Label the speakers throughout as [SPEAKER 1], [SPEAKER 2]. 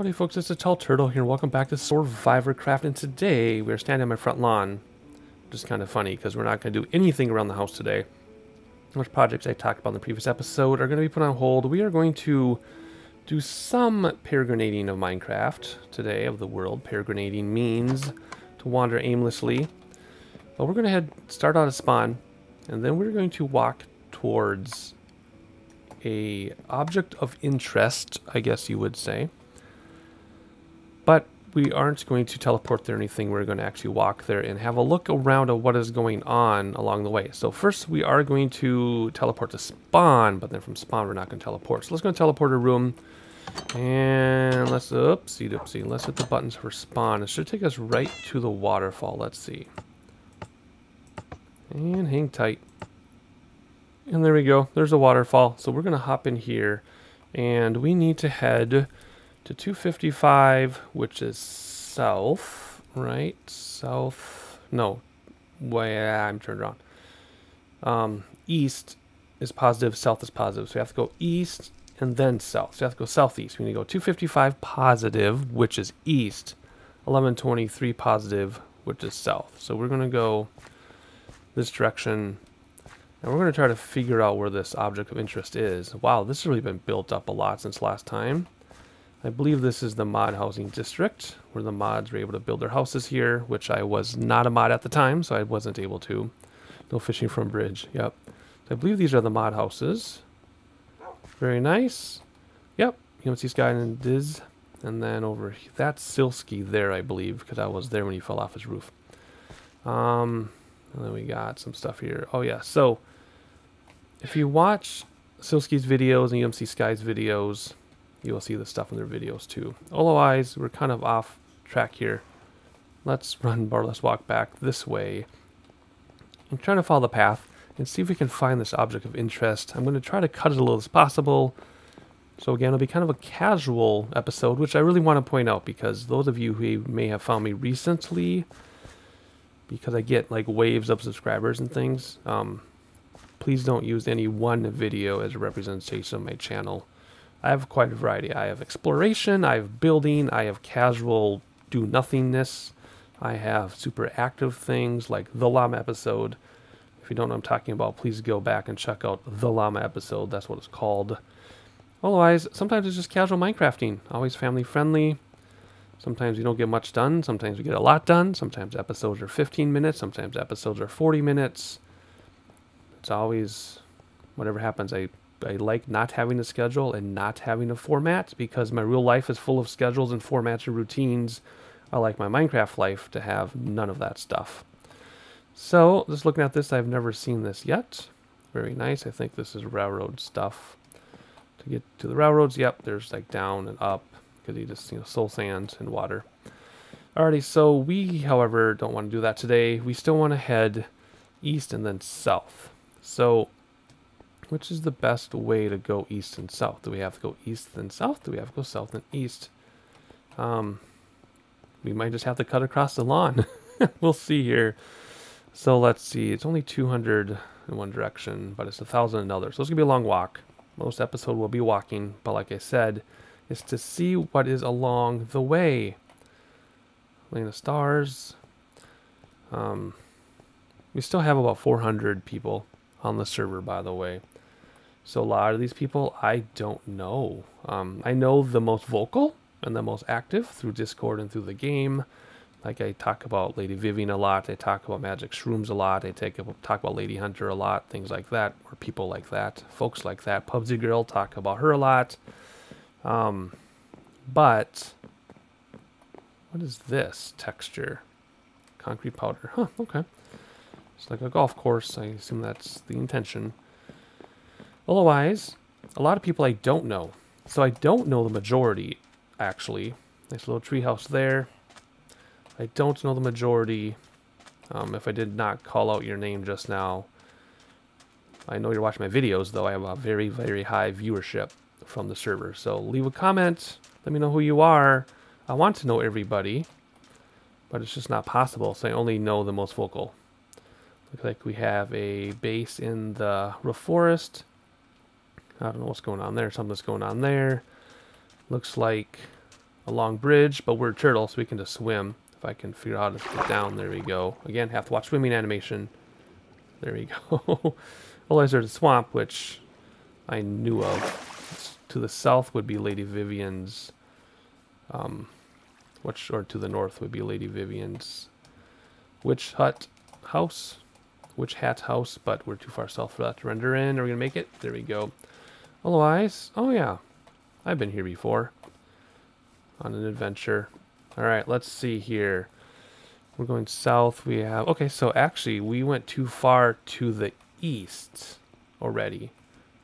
[SPEAKER 1] Howdy folks, it's a Tall Turtle here. Welcome back to Soarvivor Craft, and today we're standing on my front lawn. Just kind of funny because we're not going to do anything around the house today. Which projects I talked about in the previous episode are going to be put on hold. We are going to do some peregrinating of Minecraft today, of the world. Peregrinating means to wander aimlessly. But we're going to head start out a spawn, and then we're going to walk towards a object of interest, I guess you would say. But we aren't going to teleport there or anything. We're going to actually walk there and have a look around at what is going on along the way. So first we are going to teleport to spawn, but then from spawn we're not going to teleport. So let's go to teleport a room. And let's, oopsie doopsie, let's hit the buttons for spawn. It should take us right to the waterfall. Let's see. And hang tight. And there we go. There's a waterfall. So we're going to hop in here. And we need to head to 255, which is south, right? South. No. Way I'm turned around. Um, east is positive, south is positive. So we have to go east and then south. So you have to go southeast. We need to go 255 positive, which is east. 1123 positive, which is south. So we're going to go this direction. And we're going to try to figure out where this object of interest is. Wow, this has really been built up a lot since last time. I believe this is the mod housing district, where the mods were able to build their houses here, which I was not a mod at the time, so I wasn't able to. No fishing from bridge, yep. So I believe these are the mod houses. Very nice. Yep, you can see Sky and Diz. And then over, that's Silsky there, I believe, because I was there when he fell off his roof. Um, and then we got some stuff here. Oh yeah, so if you watch Silsky's videos and USMC Sky's videos, you will see the stuff in their videos too. Otherwise, we're kind of off track here. Let's run bar, let's walk back this way. I'm trying to follow the path and see if we can find this object of interest. I'm going to try to cut it a little as possible. So again, it'll be kind of a casual episode, which I really want to point out because those of you who may have found me recently, because I get like waves of subscribers and things, um, please don't use any one video as a representation of my channel. I have quite a variety. I have exploration, I have building, I have casual do nothingness, I have super active things like the llama episode. If you don't know what I'm talking about, please go back and check out the llama episode. That's what it's called. Otherwise, sometimes it's just casual Minecrafting, always family friendly. Sometimes you don't get much done. Sometimes you get a lot done. Sometimes episodes are 15 minutes. Sometimes episodes are 40 minutes. It's always whatever happens. I I like not having a schedule and not having a format because my real life is full of schedules and formats and routines. I like my Minecraft life to have none of that stuff. So, just looking at this, I've never seen this yet. Very nice. I think this is railroad stuff. To get to the railroads, yep, there's like down and up because you just, you know, soul sand and water. Alrighty, so we, however, don't want to do that today. We still want to head east and then south. So which is the best way to go east and south? Do we have to go east and south? Do we have to go south and east? Um, we might just have to cut across the lawn. we'll see here. So let's see. It's only 200 in one direction, but it's a 1,000 in another. So it's going to be a long walk. Most episode will be walking, but like I said, it's to see what is along the way. Lane of Stars. Um, we still have about 400 people on the server, by the way. So a lot of these people I don't know. Um, I know the most vocal and the most active through Discord and through the game. Like I talk about Lady Vivianne a lot. I talk about Magic Shrooms a lot. I take talk about Lady Hunter a lot. Things like that, or people like that, folks like that. Pubsy Girl talk about her a lot. Um, but what is this texture? Concrete powder. Huh. Okay. It's like a golf course. I assume that's the intention. Otherwise, a lot of people I don't know. So I don't know the majority, actually. Nice little treehouse there. I don't know the majority. Um, if I did not call out your name just now. I know you're watching my videos, though. I have a very, very high viewership from the server. So leave a comment. Let me know who you are. I want to know everybody. But it's just not possible, so I only know the most vocal. Looks like we have a base in the forest. I don't know what's going on there. Something's going on there. Looks like a long bridge, but we're turtle, so we can just swim. If I can figure out how to get down, there we go. Again, have to watch swimming animation. There we go. Otherwise, there's a swamp, which I knew of. To the south would be Lady Vivianne's, um, which, or to the north would be Lady Vivianne's witch hut house, witch hat house, but we're too far south for that to render in. Are we gonna make it? There we go. Otherwise, oh yeah, I've been here before on an adventure. All right, let's see here. We're going south. We have, okay, so actually we went too far to the east already.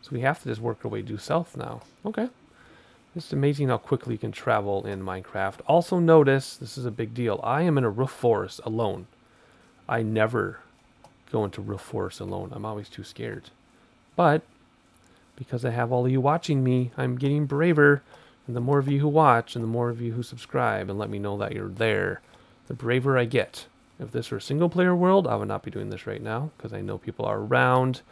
[SPEAKER 1] So we have to just work our way due south now. Okay. It's amazing how quickly you can travel in Minecraft. Also notice, this is a big deal, I am in a roof forest alone. I never go into roof forest alone. I'm always too scared. But, because I have all of you watching me, I'm getting braver. And the more of you who watch and the more of you who subscribe and let me know that you're there, the braver I get. If this were a single player world, I would not be doing this right now because I know people are around.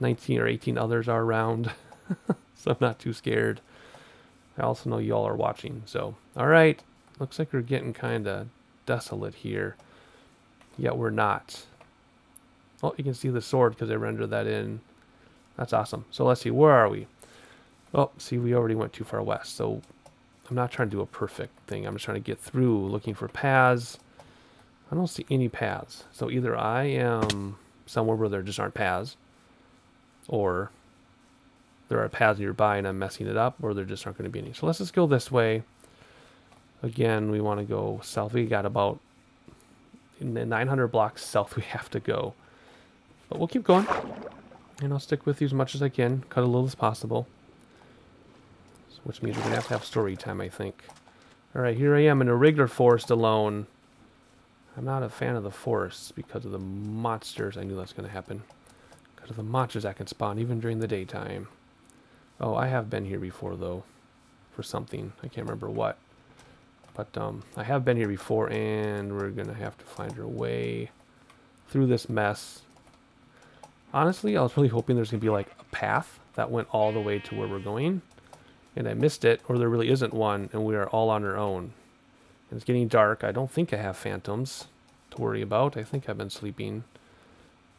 [SPEAKER 1] 19 or 18 others are around. so I'm not too scared. I also know y'all are watching. So, all right. Looks like we're getting kind of desolate here. Yet we're not. Oh, you can see the sword because I rendered that in. That's awesome. So let's see. Where are we? Oh, see, we already went too far west. So I'm not trying to do a perfect thing. I'm just trying to get through looking for paths. I don't see any paths. So either I am somewhere where there just aren't paths, or there are paths nearby and I'm messing it up, or there just aren't going to be any. So let's just go this way. Again, we want to go south. We got about 900 blocks south we have to go. But we'll keep going. And I'll stick with you as much as I can. Cut a little as possible which means we're going to have to have story time, I think. Alright, here I am in a regular forest alone. I'm not a fan of the forests because of the monsters. I knew that's going to happen. Because of the monsters that can spawn even during the daytime. Oh, I have been here before, though. For something. I can't remember what. But um, I have been here before, and we're going to have to find our way through this mess. Honestly, I was really hoping there's going to be like a path that went all the way to where we're going and I missed it, or there really isn't one, and we are all on our own. And it's getting dark. I don't think I have phantoms to worry about. I think I've been sleeping.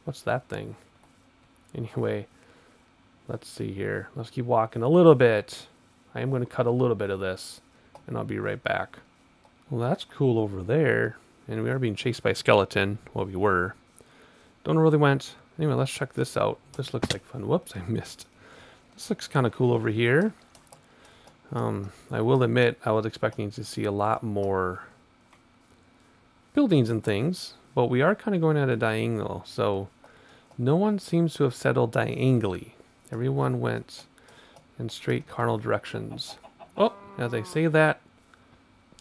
[SPEAKER 1] What's that thing? Anyway, let's see here. Let's keep walking a little bit. I am going to cut a little bit of this, and I'll be right back. Well, that's cool over there. And we are being chased by a skeleton. Well, we were. Don't know where they went. Anyway, let's check this out. This looks like fun. Whoops, I missed. This looks kind of cool over here. Um, I will admit I was expecting to see a lot more buildings and things, but we are kind of going at a diagonal, so no one seems to have settled diagonally. Everyone went in straight cardinal directions. Oh, as I say that,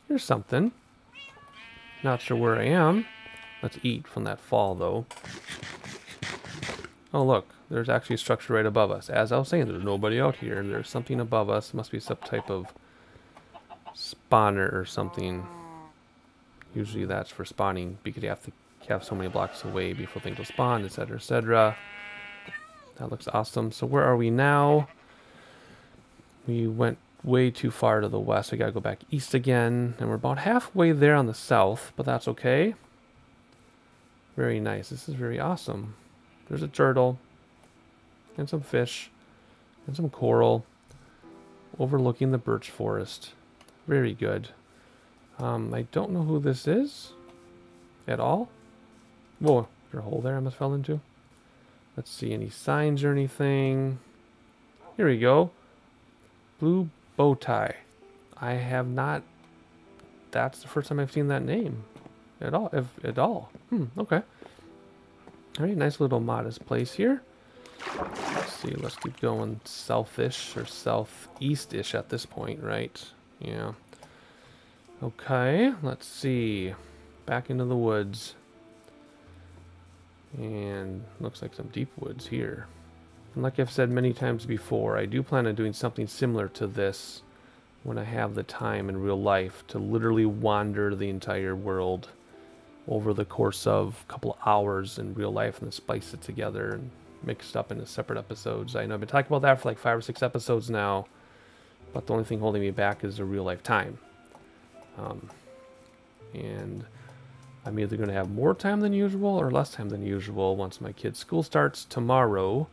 [SPEAKER 1] here's something. Not sure where I am. Let's eat from that fall, though. Oh, look. There's actually a structure right above us. As I was saying, there's nobody out here. There's something above us. Must be some type of spawner or something. Usually that's for spawning because you have to have so many blocks away before things will spawn, etc., etc. That looks awesome. So where are we now? We went way too far to the west. We gotta go back east again. And we're about halfway there on the south, but that's okay. Very nice. This is very awesome. There's a turtle and some fish and some coral overlooking the birch forest. Very good. Um, I don't know who this is at all. Whoa, there's a hole there I must fell into. Let's see, any signs or anything. Here we go. Blue bow tie. I have not. That's the first time I've seen that name at all. If at all. Hmm. Okay. All right. Nice little modest place here. Let's see, let's keep going southish or southeast-ish at this point, right? Yeah. Okay, let's see. Back into the woods. And looks like some deep woods here. And like I've said many times before, I do plan on doing something similar to this when I have the time in real life to literally wander the entire world over the course of a couple of hours in real life and then splice it together and mixed up into separate episodes. I know I've been talking about that for like five or six episodes now, but the only thing holding me back is the real life time. Um, and I'm either going to have more time than usual or less time than usual once my kid's school starts tomorrow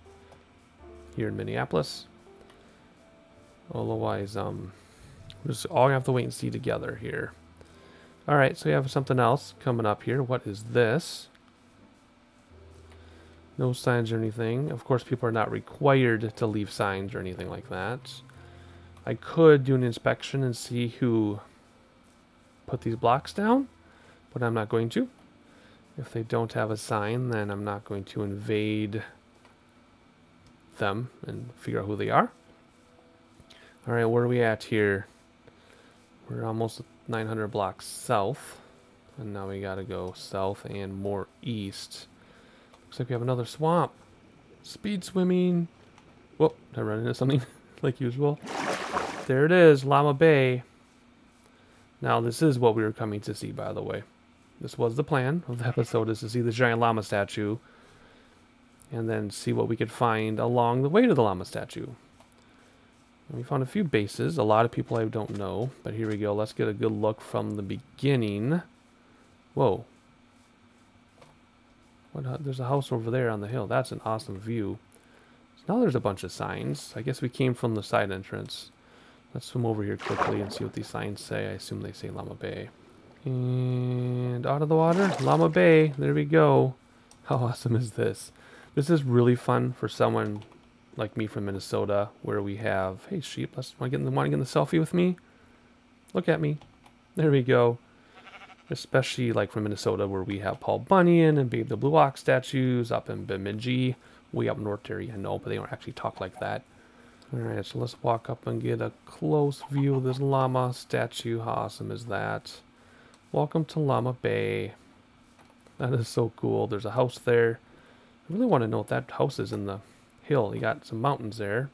[SPEAKER 1] here in Minneapolis. Otherwise, um, we're just all going to have to wait and see together here. All right, so we have something else coming up here. What is this? No signs or anything. Of course, people are not required to leave signs or anything like that. I could do an inspection and see who put these blocks down, but I'm not going to. If they don't have a sign, then I'm not going to invade them and figure out who they are. All right, where are we at here? We're almost 900 blocks south. And now we got to go south and more east. Looks like we have another swamp. Speed swimming. Whoop, did I run into something like usual? There it is, Llama Bay. Now, this is what we were coming to see, by the way. This was the plan of the episode, is to see the giant llama statue. And then see what we could find along the way to the llama statue. We found a few bases. A lot of people I don't know. But here we go. Let's get a good look from the beginning. Whoa. What, uh, there's a house over there on the hill. That's an awesome view. So now there's a bunch of signs. I guess we came from the side entrance. Let's swim over here quickly and see what these signs say. I assume they say Llama Bay. And out of the water, Llama Bay. There we go. How awesome is this? This is really fun for someone like me from Minnesota, where we have, hey sheep, let's want to get in the want to get in the selfie with me. Look at me. There we go especially like from Minnesota where we have Paul Bunyan and Babe the Blue Ox statues up in Bemidji, way up north there, I know, but they don't actually talk like that. Alright, so let's walk up and get a close view of this llama statue. How awesome is that? Welcome to Llama Bay. That is so cool. There's a house there. I really want to know what that house is in the hill. You got some mountains there.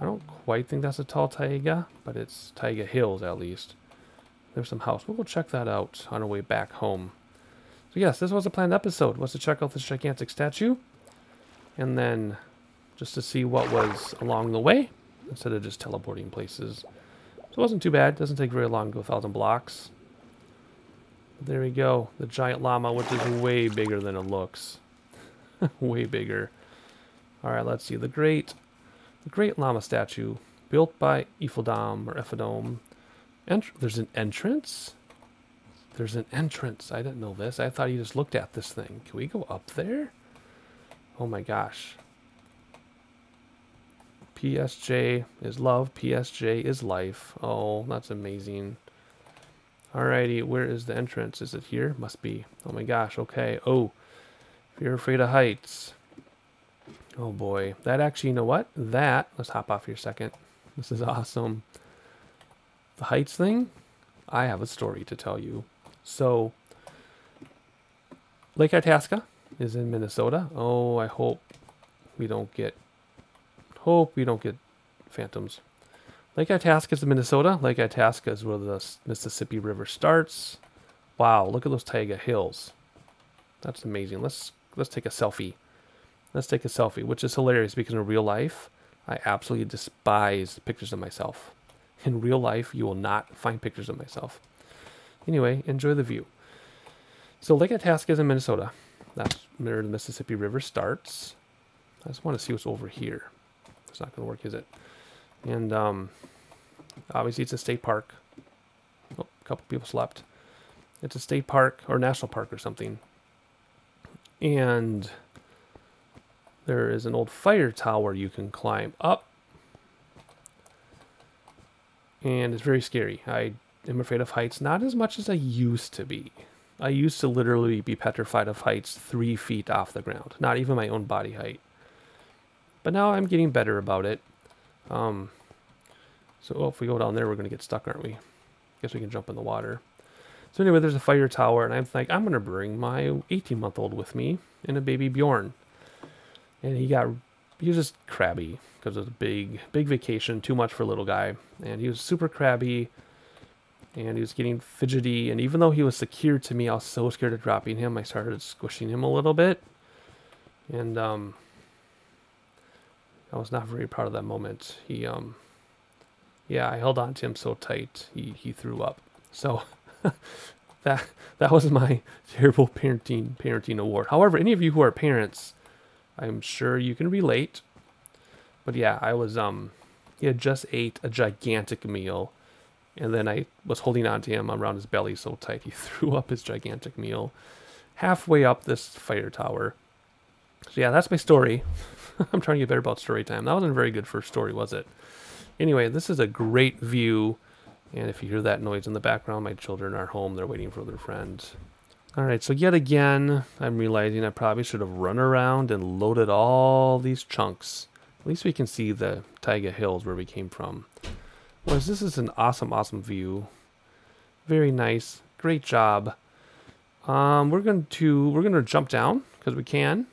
[SPEAKER 1] I don't quite think that's a tall taiga, but it's taiga hills at least. There's some house. We'll go check that out on our way back home. So yes, this was a planned episode, was to check out this gigantic statue. And then just to see what was along the way, instead of just teleporting places. So it wasn't too bad. Doesn't take very long to go a thousand blocks. But there we go. The giant llama, which is way bigger than it looks. way bigger. Alright, let's see. The great the great llama statue, built by Ifildam or Ephidome Ent there's an entrance? There's an entrance. I didn't know this. I thought he just looked at this thing. Can we go up there? Oh my gosh. PSJ is love. PSJ is life. Oh, that's amazing. Alrighty, where is the entrance? Is it here? Must be. Oh my gosh, okay. Oh, if you're afraid of heights. Oh boy. That actually, you know what? That, let's hop off here a second. This is awesome the heights thing, I have a story to tell you. So, Lake Itasca is in Minnesota. Oh, I hope we don't get, hope we don't get phantoms. Lake Itasca is in Minnesota. Lake Itasca is where the Mississippi River starts. Wow, look at those Taiga Hills. That's amazing. Let's let's take a selfie. Let's take a selfie, which is hilarious because in real life, I absolutely despise pictures of myself. In real life, you will not find pictures of myself. Anyway, enjoy the view. So Lake Itasca is in Minnesota. That's where the Mississippi River starts. I just want to see what's over here. It's not going to work, is it? And um, obviously it's a state park. Oh, a couple people slept. It's a state park or national park or something. And there is an old fire tower you can climb up and it's very scary. I am afraid of heights, not as much as I used to be. I used to literally be petrified of heights three feet off the ground, not even my own body height. But now I'm getting better about it. Um, so oh, if we go down there, we're going to get stuck, aren't we? Guess we can jump in the water. So anyway, there's a fire tower, and I'm like, I'm going to bring my 18-month-old with me and a baby Bjorn. And he got, he was just crabby because it was a big, big vacation, too much for a little guy. And he was super crabby and he was getting fidgety. And even though he was secure to me, I was so scared of dropping him. I started squishing him a little bit. And um, I was not very proud of that moment. He, um, yeah, I held on to him so tight, he, he threw up. So that that was my terrible parenting parenting award. However, any of you who are parents, I'm sure you can relate. But yeah, I was um he had just ate a gigantic meal and then I was holding on to him around his belly so tight he threw up his gigantic meal halfway up this fire tower. So yeah, that's my story. I'm trying to get better about story time. That wasn't a very good first story, was it? Anyway, this is a great view. And if you hear that noise in the background, my children are home. They're waiting for their friends. All right, so yet again, I'm realizing I probably should have run around and loaded all these chunks. At least we can see the Taiga Hills where we came from. Well, this is an awesome, awesome view. Very nice. Great job. Um, we're going to we're going to jump down because we can.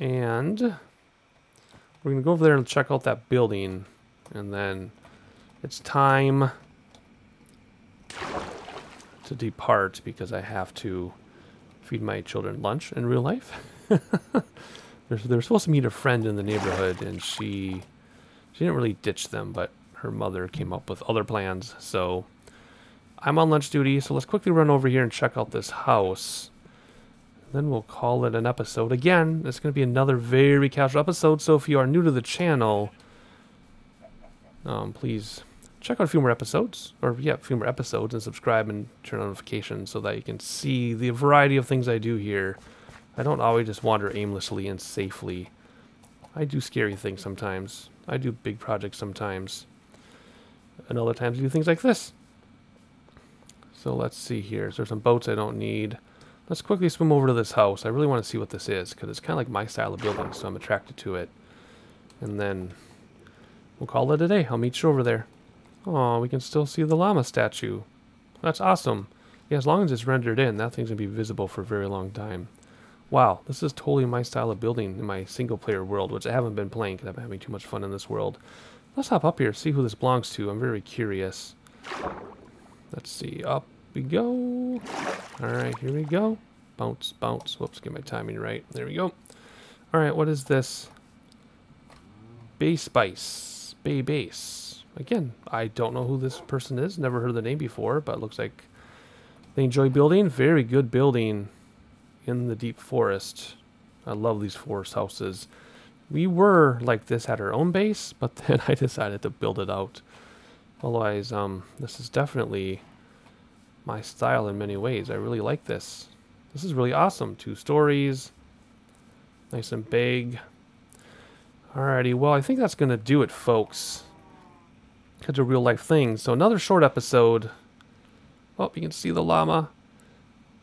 [SPEAKER 1] And we're going to go over there and check out that building. And then it's time to depart because I have to feed my children lunch in real life. they're, they're supposed to meet a friend in the neighborhood and she she didn't really ditch them, but her mother came up with other plans. So I'm on lunch duty, so let's quickly run over here and check out this house. Then we'll call it an episode. Again, it's going to be another very casual episode, so if you are new to the channel, um, please check out a few more episodes, or yeah, a few more episodes, and subscribe and turn on notifications so that you can see the variety of things I do here. I don't always just wander aimlessly and safely. I do scary things sometimes. I do big projects sometimes. And other times I do things like this. So let's see here. So there's some boats I don't need. Let's quickly swim over to this house. I really want to see what this is because it's kind of like my style of building, so I'm attracted to it. And then we'll call it a day. I'll meet you over there. Oh, we can still see the llama statue. That's awesome. Yeah, as long as it's rendered in, that thing's going to be visible for a very long time. Wow, this is totally my style of building in my single-player world, which I haven't been playing because been having too much fun in this world. Let's hop up here, see who this belongs to. I'm very curious. Let's see, up we go. All right, here we go. Bounce, bounce. Whoops, get my timing right. There we go. All right, what is this? Bay Spice. Bay Base. Again, I don't know who this person is. Never heard the name before, but looks like they enjoy building. Very good building in the deep forest. I love these forest houses. We were like this at our own base, but then I decided to build it out. Otherwise, um, this is definitely my style in many ways. I really like this. This is really awesome. Two stories. Nice and big. Alrighty, well, I think that's going to do it, folks. It's a real life thing. So another short episode. Oh, you can see the llama.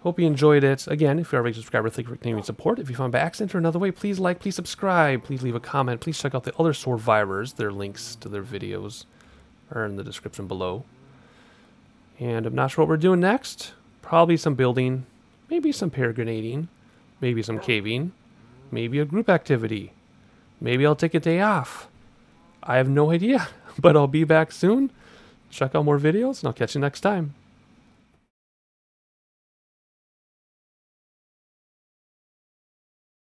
[SPEAKER 1] Hope you enjoyed it. Again, if you are a subscriber, thank you for continuing support. If you found by accident or another way, please like, please subscribe, please leave a comment. Please check out the other survivors. Their links to their videos are in the description below. And I'm not sure what we're doing next. Probably some building, maybe some peregrinating, maybe some caving, maybe a group activity. Maybe I'll take a day off. I have no idea, but I'll be back soon. Check out more videos, and I'll catch you next time.